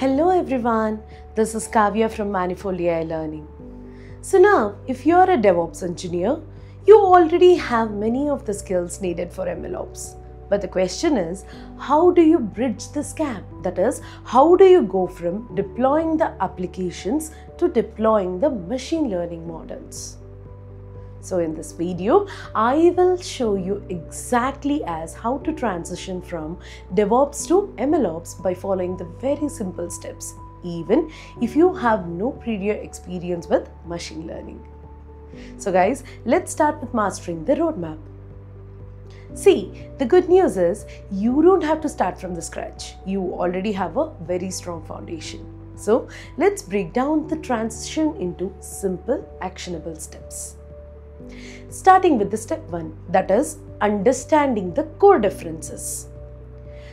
Hello everyone, this is Kavya from Manifold AI Learning. So now, if you're a DevOps engineer, you already have many of the skills needed for MLOps. But the question is, how do you bridge this gap? That is, how do you go from deploying the applications to deploying the machine learning models? So in this video, I will show you exactly as how to transition from DevOps to MLOps by following the very simple steps, even if you have no prior experience with machine learning. So guys, let's start with mastering the roadmap. See, the good news is you don't have to start from the scratch. You already have a very strong foundation. So let's break down the transition into simple actionable steps. Starting with the step one, that is understanding the core differences.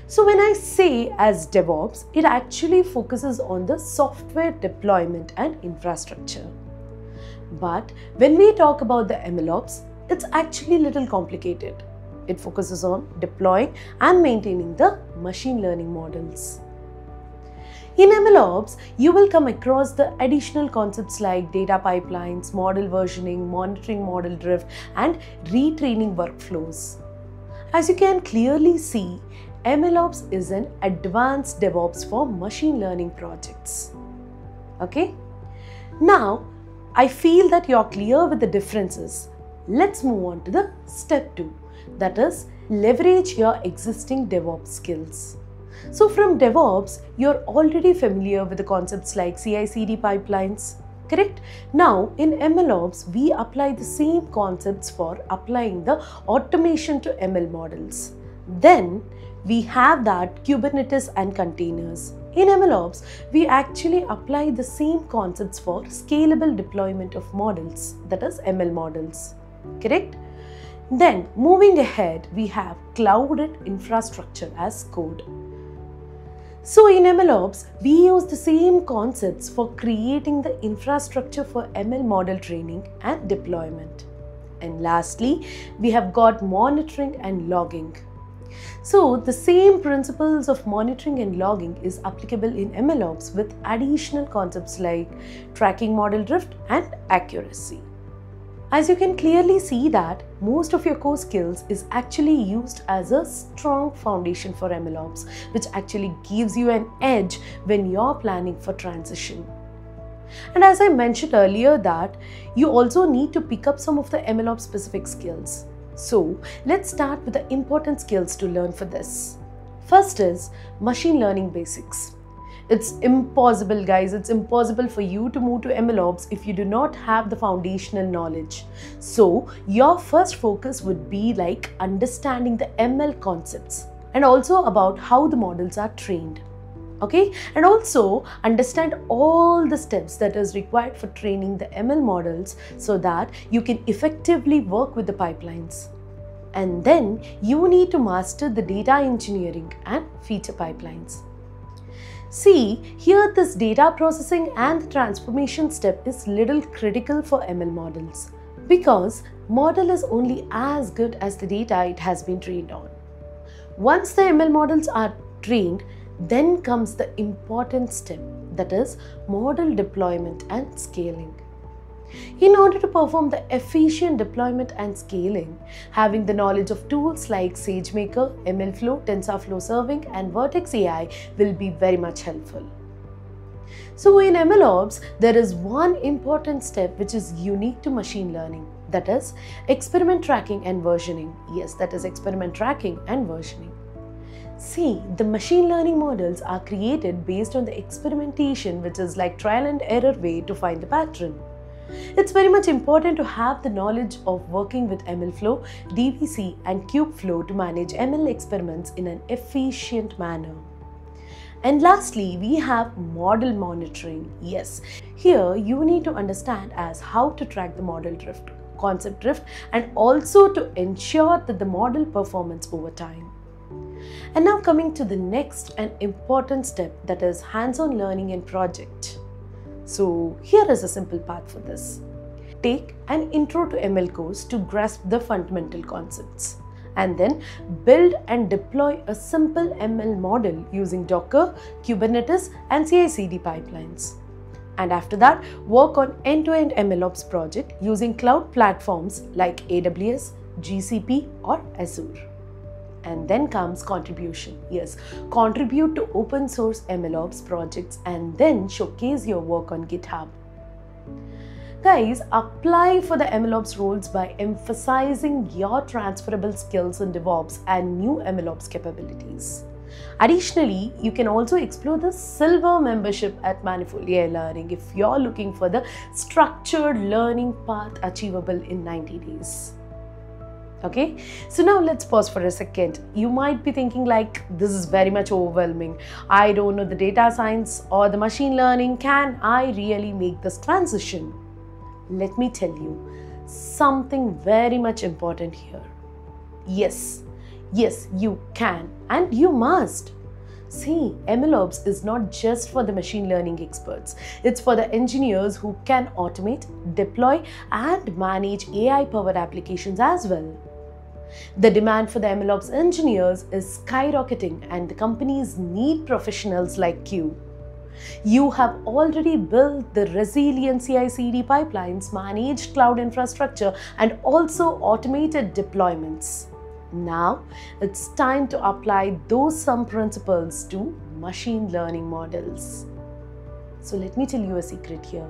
So, when I say as DevOps, it actually focuses on the software deployment and infrastructure. But when we talk about the MLOps, it's actually a little complicated. It focuses on deploying and maintaining the machine learning models. In MLOps, you will come across the additional concepts like data pipelines, model versioning, monitoring model drift, and retraining workflows. As you can clearly see, MLOps is an advanced DevOps for machine learning projects. Okay? Now, I feel that you're clear with the differences. Let's move on to the step two that is, leverage your existing DevOps skills. So from DevOps, you're already familiar with the concepts like CI/CD pipelines, correct? Now in MLOps, we apply the same concepts for applying the automation to ML models. Then we have that Kubernetes and containers. In MLOps, we actually apply the same concepts for scalable deployment of models, that is ML models, correct? Then moving ahead, we have clouded infrastructure as code. So in MLOps, we use the same concepts for creating the infrastructure for ML model training and deployment. And lastly, we have got monitoring and logging. So the same principles of monitoring and logging is applicable in MLOps with additional concepts like tracking model drift and accuracy. As you can clearly see that most of your core skills is actually used as a strong foundation for MLOps, which actually gives you an edge when you're planning for transition. And as I mentioned earlier that you also need to pick up some of the MLOps specific skills. So let's start with the important skills to learn for this. First is machine learning basics. It's impossible, guys. It's impossible for you to move to MLOps if you do not have the foundational knowledge. So, your first focus would be like understanding the ML concepts and also about how the models are trained. Okay, and also understand all the steps that is required for training the ML models so that you can effectively work with the pipelines. And then you need to master the data engineering and feature pipelines. See, here this data processing and transformation step is little critical for ML models because model is only as good as the data it has been trained on. Once the ML models are trained, then comes the important step that is model deployment and scaling. In order to perform the efficient deployment and scaling, having the knowledge of tools like SageMaker, MLflow, TensorFlow Serving, and Vertex AI will be very much helpful. So in MLOps, there is one important step which is unique to machine learning. That is experiment tracking and versioning. Yes, that is experiment tracking and versioning. See, the machine learning models are created based on the experimentation, which is like trial and error way to find the pattern. It's very much important to have the knowledge of working with MLflow, DVC and Kubeflow to manage ML experiments in an efficient manner. And lastly, we have model monitoring. Yes, here you need to understand as how to track the model drift, concept drift and also to ensure that the model performance over time. And now coming to the next and important step that is hands-on learning and project. So here is a simple path for this. Take an intro to ML course to grasp the fundamental concepts. and then build and deploy a simple ML model using Docker, Kubernetes, and CI CD pipelines. And after that, work on end to end MLOps project using cloud platforms like AWS, GCP, or Azure. And then comes contribution. Yes, contribute to open source MLOps projects and then showcase your work on GitHub. Guys, apply for the MLOps roles by emphasizing your transferable skills in DevOps and new MLOps capabilities. Additionally, you can also explore the silver membership at Manifold Learning if you're looking for the structured learning path achievable in 90 days. Okay, so now let's pause for a second. You might be thinking, like, this is very much overwhelming. I don't know the data science or the machine learning. Can I really make this transition? Let me tell you something very much important here. Yes, yes, you can and you must. See, MLOps is not just for the machine learning experts. It's for the engineers who can automate, deploy, and manage AI powered applications as well. The demand for the MLOps engineers is skyrocketing, and the companies need professionals like you. You have already built the resilient CI CD pipelines, managed cloud infrastructure, and also automated deployments. Now it's time to apply those same principles to machine learning models. So let me tell you a secret here.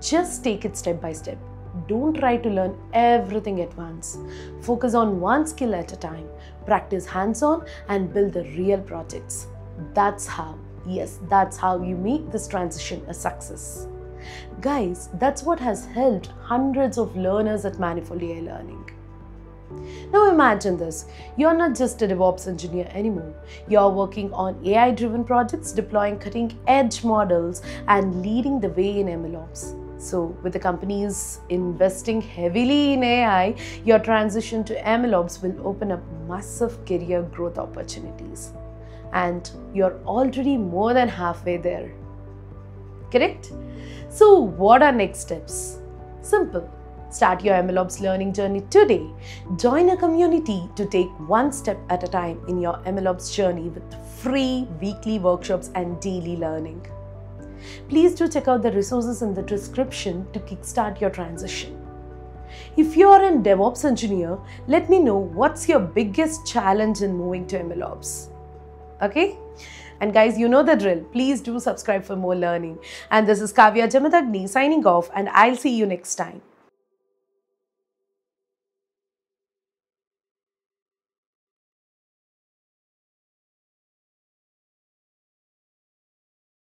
Just take it step by step. Don't try to learn everything at once. Focus on one skill at a time. Practice hands on and build the real projects. That's how, yes, that's how you make this transition a success. Guys, that's what has helped hundreds of learners at Manifold AI Learning. Now imagine this you're not just a DevOps engineer anymore. You're working on AI driven projects, deploying cutting edge models, and leading the way in MLOps. So, with the companies investing heavily in AI, your transition to MLOps will open up massive career growth opportunities. And you're already more than halfway there. Correct? So, what are next steps? Simple. Start your MLOps learning journey today. Join a community to take one step at a time in your MLOps journey with free weekly workshops and daily learning. Please do check out the resources in the description to kickstart your transition. If you're a DevOps engineer, let me know what's your biggest challenge in moving to MLOps. Okay? And guys, you know the drill. Please do subscribe for more learning. And this is Kavya Jamadagni signing off, and I'll see you next time.